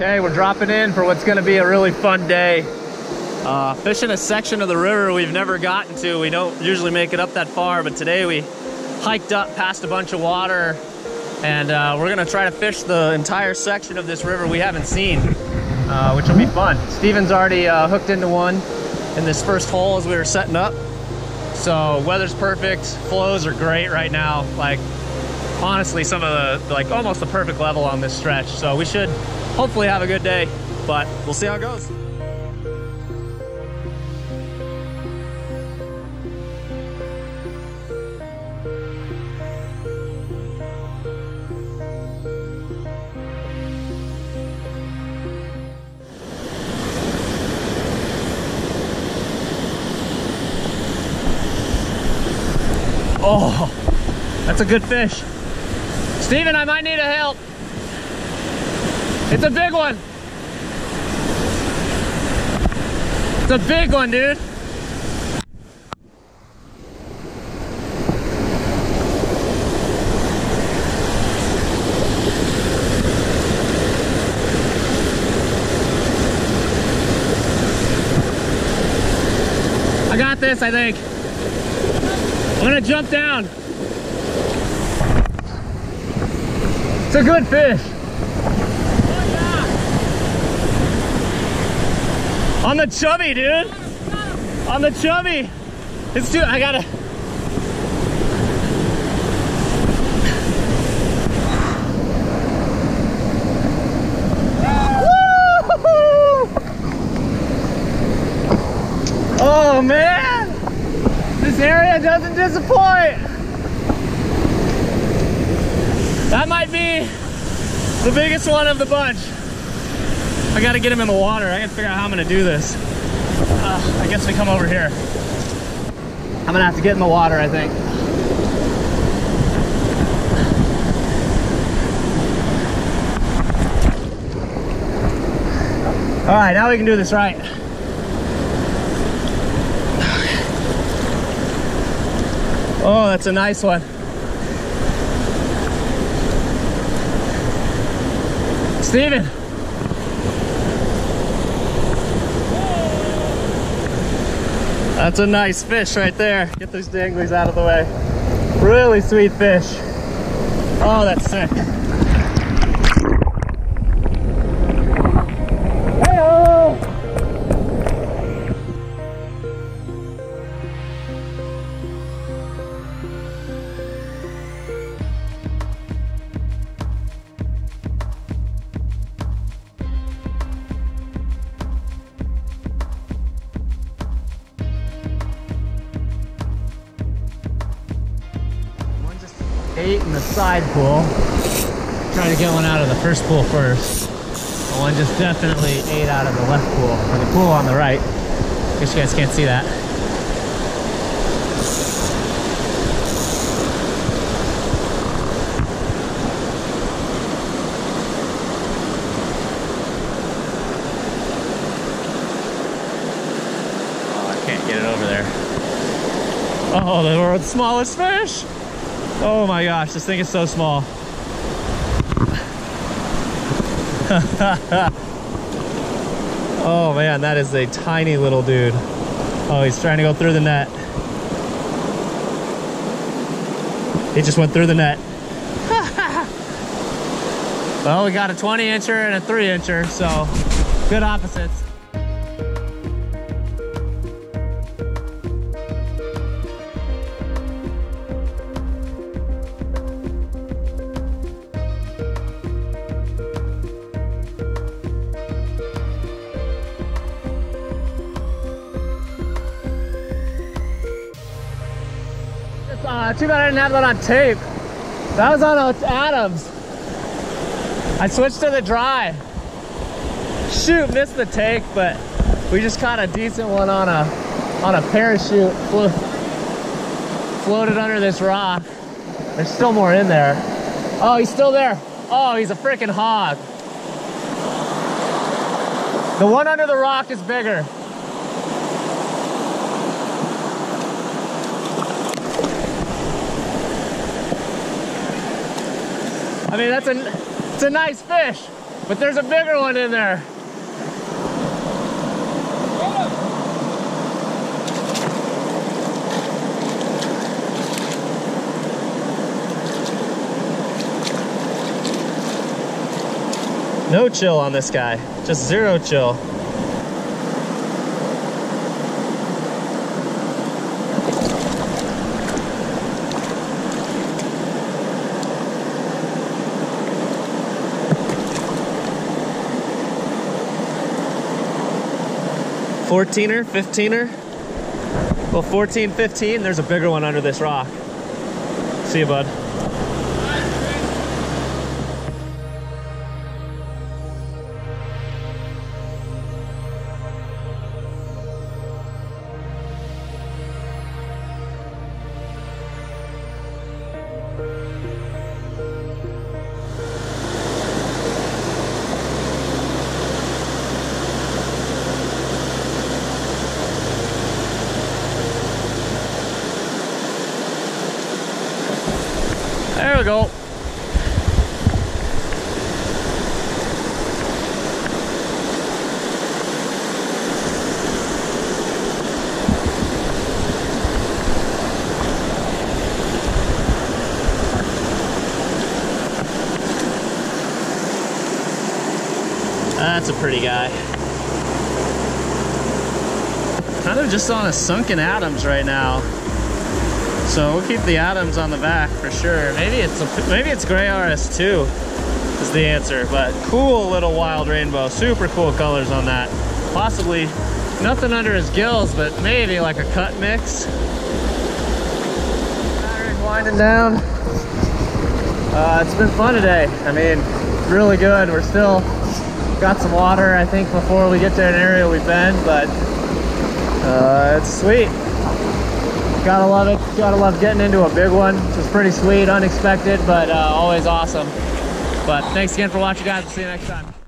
Okay, we're dropping in for what's gonna be a really fun day. Uh, fishing a section of the river we've never gotten to. We don't usually make it up that far, but today we hiked up past a bunch of water and uh, we're gonna try to fish the entire section of this river we haven't seen, uh, which will be fun. Steven's already uh, hooked into one in this first hole as we were setting up. So weather's perfect, flows are great right now. Like honestly, some of the, like almost the perfect level on this stretch. So we should hopefully have a good day, but we'll see how it goes. Oh, that's a good fish. Steven, I might need a help. It's a big one. It's a big one, dude. I got this, I think. I'm gonna jump down. It's a good fish. On the chubby, dude. On the chubby. It's too, I gotta. Oh man! This area doesn't disappoint. That might be the biggest one of the bunch. I gotta get him in the water. I gotta figure out how I'm gonna do this. Uh, I guess we come over here. I'm gonna have to get in the water, I think. All right, now we can do this right. Oh, that's a nice one. Steven. That's a nice fish right there. Get those danglies out of the way. Really sweet fish. Oh, that's sick. Ate in the side pool. Trying to get one out of the first pool first. The one just definitely ate out of the left pool, or the pool on the right. I Guess you guys can't see that. Oh, I can't get it over there. Oh, the world's smallest fish. Oh my gosh, this thing is so small. oh man, that is a tiny little dude. Oh, he's trying to go through the net. He just went through the net. well, we got a 20 incher and a 3 incher, so good opposites. Uh, too bad I didn't have that on tape. That was on Adams. I switched to the dry. Shoot, missed the take, but we just caught a decent one on a on a parachute. Flo floated under this rock. There's still more in there. Oh, he's still there. Oh, he's a freaking hog. The one under the rock is bigger. I mean, that's a, it's a nice fish. but there's a bigger one in there. No chill on this guy, just zero chill. Fourteener, fifteener. Well, 14, 15, there's a bigger one under this rock. See you, bud. There we go. That's a pretty guy. Kind of just on a sunken Adams right now. So we'll keep the Adams on the back for sure. Maybe it's a, maybe it's gray RS2 is the answer, but cool little wild rainbow. Super cool colors on that. Possibly nothing under his gills, but maybe like a cut mix. Winding down. Uh, it's been fun today. I mean, really good. We're still got some water, I think, before we get to an area we've been, but uh, it's sweet. Gotta love it. Gotta love getting into a big one. It's pretty sweet, unexpected, but uh, always awesome. But thanks again for watching, guys. See you next time.